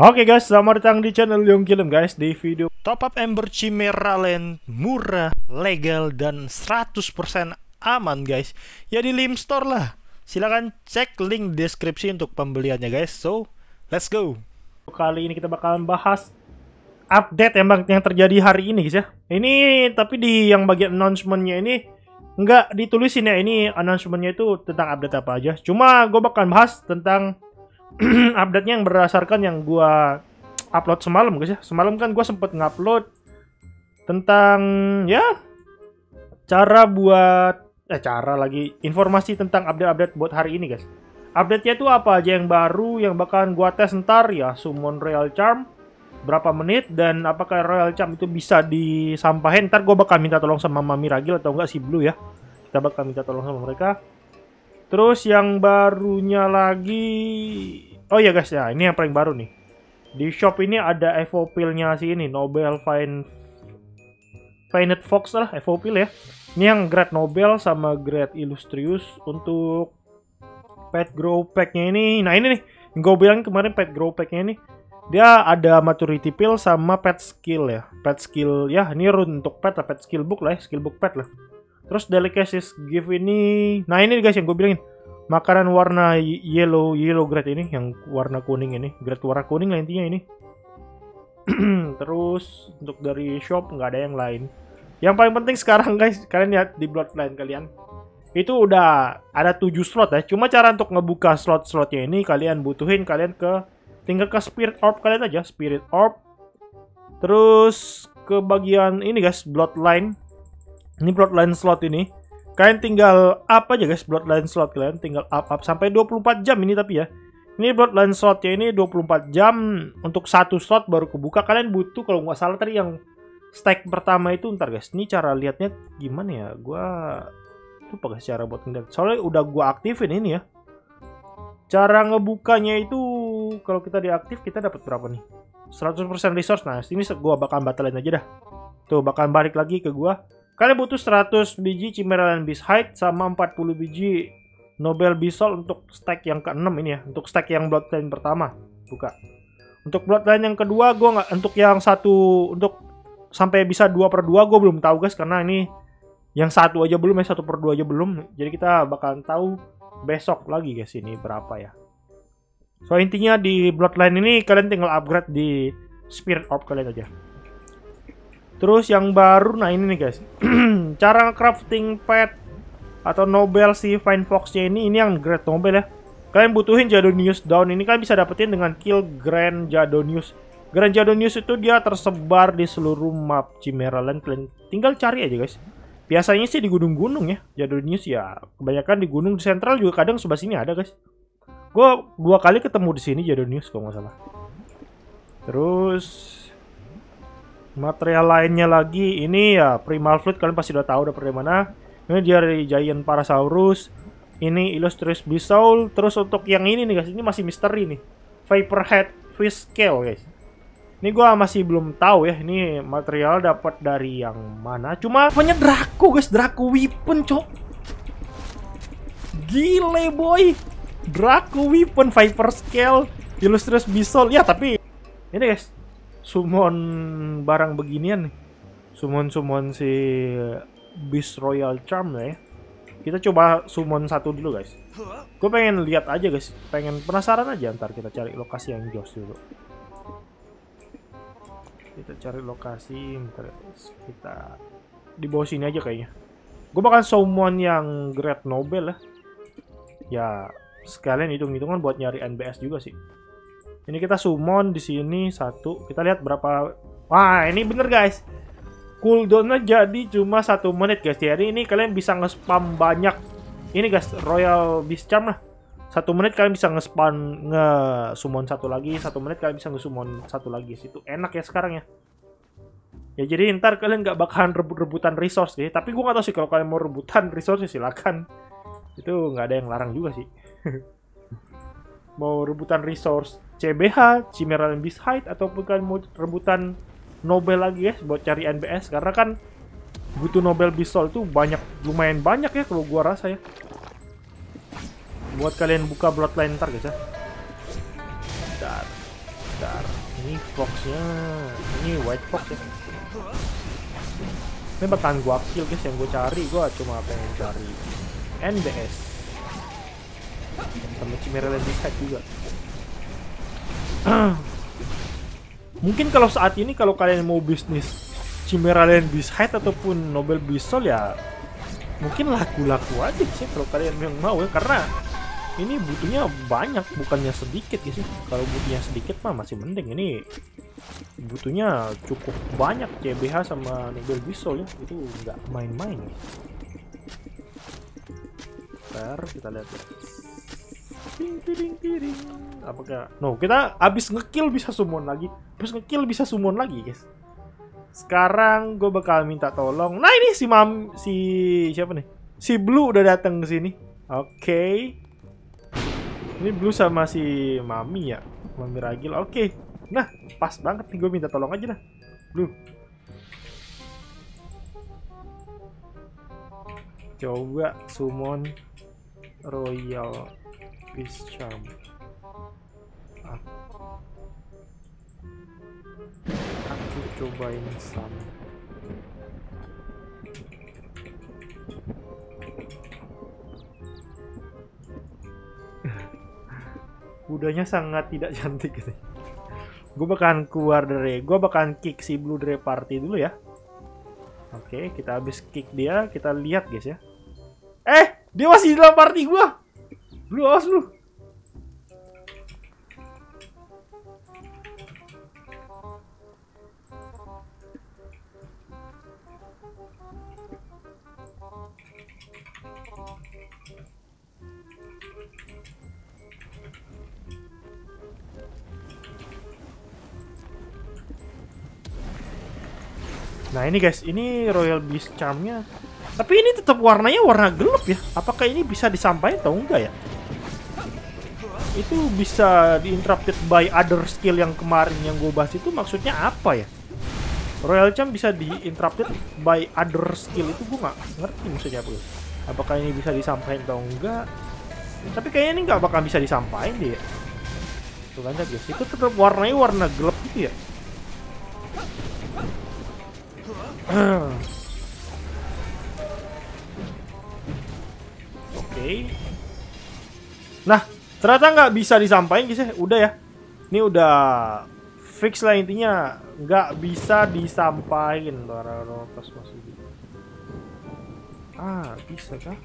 Oke guys, selamat datang di channel Young Kilem guys Di video Top Up Ember Chimera Land Murah, legal, dan 100% aman guys. Ya di Lim Store lah. Silahkan cek link deskripsi untuk pembeliannya guys. So, let's go. Kali ini kita bakalan bahas Update yang, yang terjadi hari ini guys ya. Ini tapi di yang bagian announcementnya ini Nggak ditulisin ya. Ini announcementnya itu tentang update apa aja. Cuma gue bakalan bahas tentang update-nya yang berdasarkan yang gua upload semalam guys ya. Semalam kan gua sempet ngupload tentang ya cara buat eh cara lagi informasi tentang update-update buat hari ini guys. Update-nya itu apa aja yang baru yang bakalan gua tes ntar ya summon Royal Charm berapa menit dan apakah Royal Charm itu bisa disampahin ntar gue bakal minta tolong sama Mami Ragil atau enggak si Blue ya kita bakal minta tolong sama mereka Terus yang barunya lagi Oh iya guys ya, ini yang paling baru nih. Di shop ini ada Evo nya si ini, Nobel Fine Finet Fox lah, Evo ya. Ini yang grade Nobel sama grade Illustrious untuk pet grow pack-nya ini. Nah, ini nih, gue bilang kemarin pet grow pack-nya ini dia ada maturity pill sama pet skill ya. Pet skill ya, ini rune untuk pet lah, pet skill book lah ya, skill book pet lah. Terus Delicacies Gift ini, nah ini guys yang gue bilangin. Makanan warna yellow, yellow grade ini, yang warna kuning ini. Grade warna kuning lah intinya ini. Terus untuk dari shop nggak ada yang lain. Yang paling penting sekarang guys, kalian lihat di Bloodline kalian. Itu udah ada 7 slot ya. Cuma cara untuk ngebuka slot-slotnya ini kalian butuhin kalian ke tinggal ke Spirit Orb kalian aja, Spirit Orb. Terus ke bagian ini guys, Bloodline ini bloodline slot ini. Kalian tinggal up aja guys bloodline slot kalian. Tinggal up up sampai 24 jam ini tapi ya. Ini bloodline slotnya ini 24 jam untuk satu slot baru kebuka. Kalian butuh kalau nggak salah tadi yang stack pertama itu ntar guys. Ini cara lihatnya gimana ya? Gua lupa guys cara buat ngeliat. Soalnya udah gua aktifin ini ya. Cara ngebukanya itu kalau kita diaktif kita dapat berapa nih? 100% resource. Nah, ini gua bakal batalin aja dah. Tuh bakal balik lagi ke gua. Kalian butuh 100 biji Chimeran Beast Hide sama 40 biji Nobel Bisol untuk stack yang ke-6 ini ya. Untuk stack yang Bloodline pertama. Buka. Untuk Bloodline yang kedua, gue nggak untuk yang satu untuk sampai bisa 2 per 2 gue belum tahu guys karena ini yang satu aja belum ya satu per dua aja belum jadi kita bakalan tahu besok lagi guys ini berapa ya so intinya di bloodline ini kalian tinggal upgrade di spirit orb kalian aja Terus yang baru, nah ini nih guys. Cara crafting pet atau Nobel si Fine Fox-nya ini, ini yang Great Nobel ya. Kalian butuhin Jadonius Down ini kalian bisa dapetin dengan kill Grand Jadonius. Grand Jadonius itu dia tersebar di seluruh map Chimera Land. Kalian tinggal cari aja guys. Biasanya sih di gunung-gunung ya. Jadonius ya kebanyakan di gunung di sentral juga kadang sebelah sini ada guys. Gue dua kali ketemu di sini Jadonius kalau nggak salah. Terus Material lainnya lagi ini ya Primal Fleet kalian pasti udah tahu udah dari mana. Ini dari Giant Parasaurus. Ini Illustrious Bisoul. Terus untuk yang ini nih guys, ini masih misteri nih. Viperhead Fish Scale guys. Ini gua masih belum tahu ya, ini material dapat dari yang mana. Cuma punya Draco guys, Draco Weapon, cok. Gile boy. Draco Weapon Viper Scale Illustrious Bisoul. Ya, tapi ini guys, summon barang beginian nih. Summon-summon si Beast Royal Charm ya. Kita coba summon satu dulu guys. Gue pengen lihat aja guys. Pengen penasaran aja ntar kita cari lokasi yang jos dulu. Kita cari lokasi ntar kita di bawah sini aja kayaknya. Gue bakal summon yang Great Nobel ya. Ya sekalian hitung-hitungan buat nyari NBS juga sih. Ini kita summon di sini satu. Kita lihat berapa. Wah, ini bener guys. Cooldownnya jadi cuma satu menit guys. Jadi ini kalian bisa nge-spam banyak. Ini guys, Royal Beast Charm lah. Satu menit kalian bisa nge-spam nge-summon satu lagi. Satu menit kalian bisa nge-summon satu lagi. Itu enak ya sekarang ya. Ya jadi ntar kalian nggak bakalan rebut-rebutan resource guys. Tapi gue nggak tahu sih kalau kalian mau rebutan resource silakan. Itu nggak ada yang larang juga sih. mau rebutan resource CBH, Chimeral Beast Height ataupun mau rebutan Nobel lagi ya buat cari NBS karena kan butuh Nobel Soul itu banyak lumayan banyak ya kalau gua rasa ya. Buat kalian buka bloodline ntar guys ya. Bentar. Bentar. Ini foxnya, ini white fox ya. Ini bakalan gua kill guys yang gua cari. Gua cuma pengen cari NBS. Sama Chimera Head juga. Mungkin kalau saat ini kalau kalian mau bisnis Chimera Head ataupun Nobel Bisol ya mungkin laku-laku aja sih kalau kalian yang mau ya. Karena ini butuhnya banyak bukannya sedikit gitu kalau butuhnya sedikit mah masih mending. Ini butuhnya cukup banyak CBH sama Nobel Bisol ya. Itu nggak main-main. Ntar kita lihat. ya Ting, tiring, apakah no kita habis ngekill bisa summon lagi habis ngekill bisa summon lagi guys sekarang gue bakal minta tolong. Nah ini si mam si siapa nih? Si Blue udah datang ke sini. Oke. Okay. Ini Blue sama si Mami ya, Mami Ragil. Oke. Okay. Nah pas banget nih gue minta tolong aja dah. Blue. Coba summon Royal Beast Charm. aku cobain sama Kudanya sangat tidak cantik gitu. Gue bakalan keluar dari, gue bakalan kick si Blue dari party dulu ya. Oke, kita habis kick dia, kita lihat guys ya. Eh, dia masih dalam party gue. Blue awas lu. Nah ini guys, ini Royal Beast Charmnya. Tapi ini tetap warnanya warna gelap ya. Apakah ini bisa disampaikan atau enggak ya? Itu bisa diinterrupted by other skill yang kemarin yang gue bahas itu maksudnya apa ya? Royal Charm bisa diinterrupted by other skill itu gue nggak ngerti maksudnya apa. Apakah ini bisa disampaikan atau enggak? Tapi kayaknya ini nggak bakal bisa disampaikan deh. Tuh kan guys, itu tetap warnanya warna gelap gitu ya. Oke. Okay. Nah, ternyata nggak bisa disampaikan guys ya. Udah ya. Ini udah fix lah intinya nggak bisa disampaikan ah bisa kah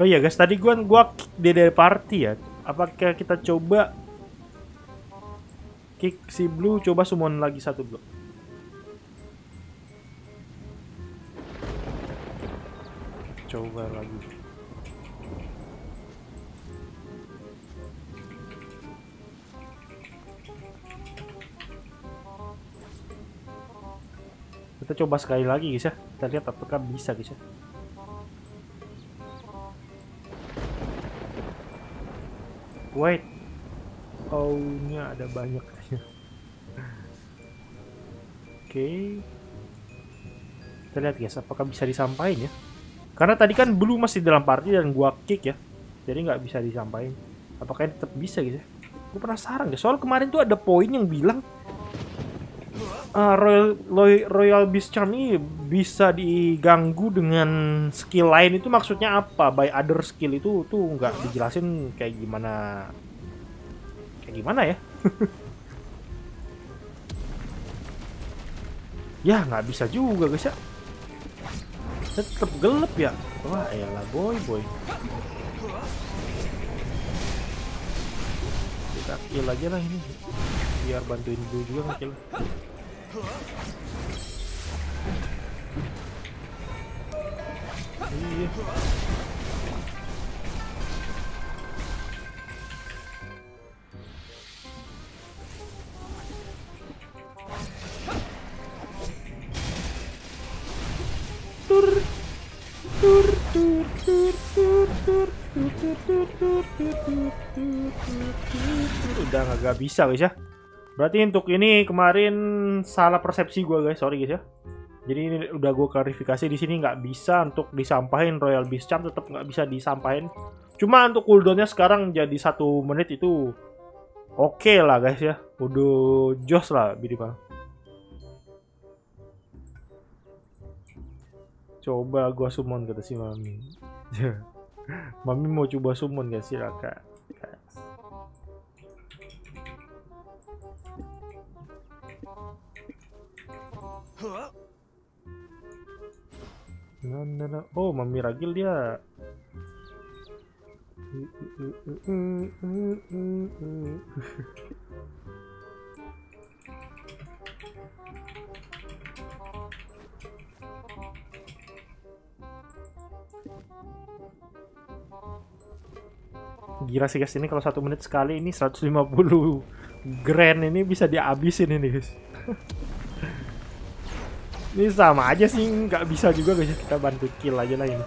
Oh iya guys, tadi gua gua dia dari party ya. Apakah kita coba kick si Blue coba summon lagi satu blok. Coba lagi. Kita coba sekali lagi guys ya. Kita lihat apakah bisa guys ya. Wait. Oh-nya ada banyak. Oke. Okay. Kita lihat guys, apakah bisa disampaikan ya? Karena tadi kan Blue masih dalam party dan gua kick ya. Jadi nggak bisa disampaikan. Apakah ini tetap bisa gitu ya? Gue penasaran guys. Soal kemarin tuh ada poin yang bilang uh, Royal, Royal Beast Charm ini bisa diganggu dengan skill lain itu maksudnya apa? By other skill itu tuh nggak dijelasin kayak gimana kayak gimana ya? ya nggak bisa juga guys ya. Tetap gelap ya. Wah, elah boy boy. Kita kill aja lah ini. Biar bantuin dulu juga ngekill. Udah nggak bisa guys ya. Berarti untuk ini kemarin salah persepsi gue guys, sorry guys ya. Jadi ini udah gue klarifikasi di sini nggak bisa untuk disampahin Royal Beast Charm tetap nggak bisa disampahin. Cuma untuk cooldownnya sekarang jadi satu menit itu oke okay lah guys ya. Udah jos lah bang. Coba gua summon kata si Mami. Mami mau coba summon gak sih Oh, Mami Ragil dia. Gila sih guys ini kalau satu menit sekali ini 150 grand ini bisa dihabisin ini guys. Ini sama aja sih, nggak bisa juga guys. Kita bantu kill aja lah ini.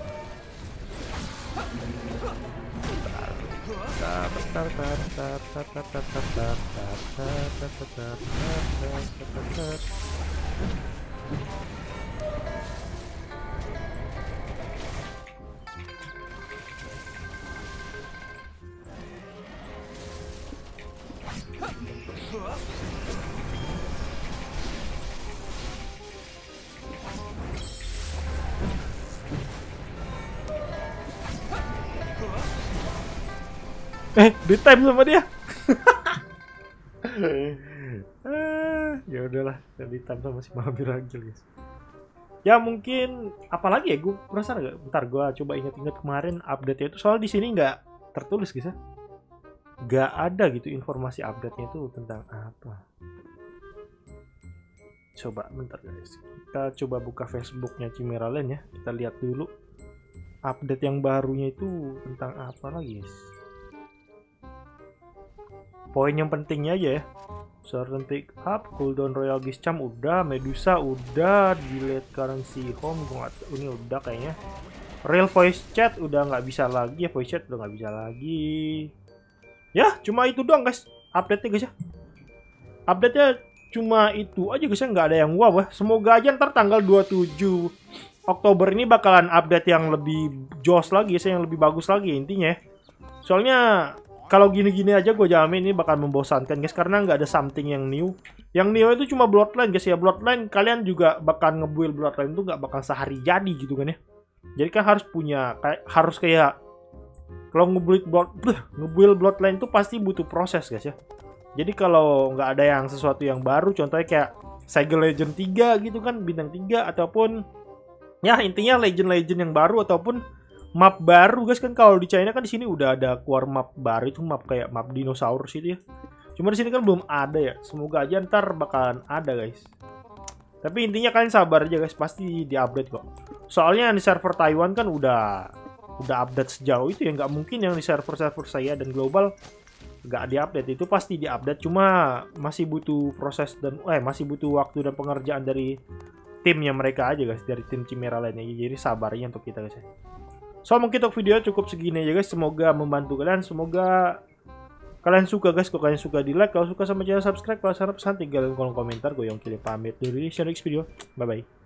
Eh di time sama dia. Ya udahlah di time sama si Mahamir Rangil guys. Ya mungkin apalagi ya gue merasa nggak? Bentar gue coba inget-inget kemarin update itu soal di sini nggak tertulis guys ya. Nggak ada gitu informasi update nya itu tentang apa. Coba bentar guys. Kita coba buka Facebooknya Cimeralen ya. Kita lihat dulu update yang barunya itu tentang apa lagi guys poin yang pentingnya aja ya. Certain pick up cooldown royal beast charm udah medusa udah delete currency home gua gak, ini udah kayaknya. Real voice chat udah nggak bisa lagi ya voice chat udah nggak bisa lagi. Ya cuma itu doang guys. Update nya guys ya. Update nya cuma itu aja guys ya. Nggak ada yang wow ya. Semoga aja ntar tanggal 27 Oktober ini bakalan update yang lebih jos lagi ya yang lebih bagus lagi intinya ya. soalnya kalau gini-gini aja gue jamin ini bakal membosankan guys karena nggak ada something yang new. Yang new itu cuma bloodline guys ya bloodline kalian juga bakal ngebuild bloodline itu nggak bakal sehari jadi gitu kan ya. Jadi kan harus punya kayak harus kayak kalau ngebuild blood ngebuild bloodline itu pasti butuh proses guys ya. Jadi kalau nggak ada yang sesuatu yang baru contohnya kayak Saiga Legend 3 gitu kan bintang 3 ataupun ya intinya legend-legend yang baru ataupun map baru guys kan kalau di China kan di sini udah ada keluar map baru itu map kayak map dinosaurus itu ya. Cuma di sini kan belum ada ya. Semoga aja ntar bakalan ada guys. Tapi intinya kalian sabar aja guys, pasti di-update kok. Soalnya di server Taiwan kan udah udah update sejauh itu ya nggak mungkin yang di server-server saya dan global nggak diupdate itu pasti diupdate cuma masih butuh proses dan eh masih butuh waktu dan pengerjaan dari timnya mereka aja guys dari tim Chimera lainnya jadi sabarnya untuk kita guys ya. So mungkin untuk video cukup segini aja guys. Semoga membantu kalian. Semoga kalian suka guys. Kalau kalian suka di like. Kalau suka sama channel subscribe. Kalau saran pesan tinggal kolom komentar. Gue yang kirim pamit dari next video. Bye bye.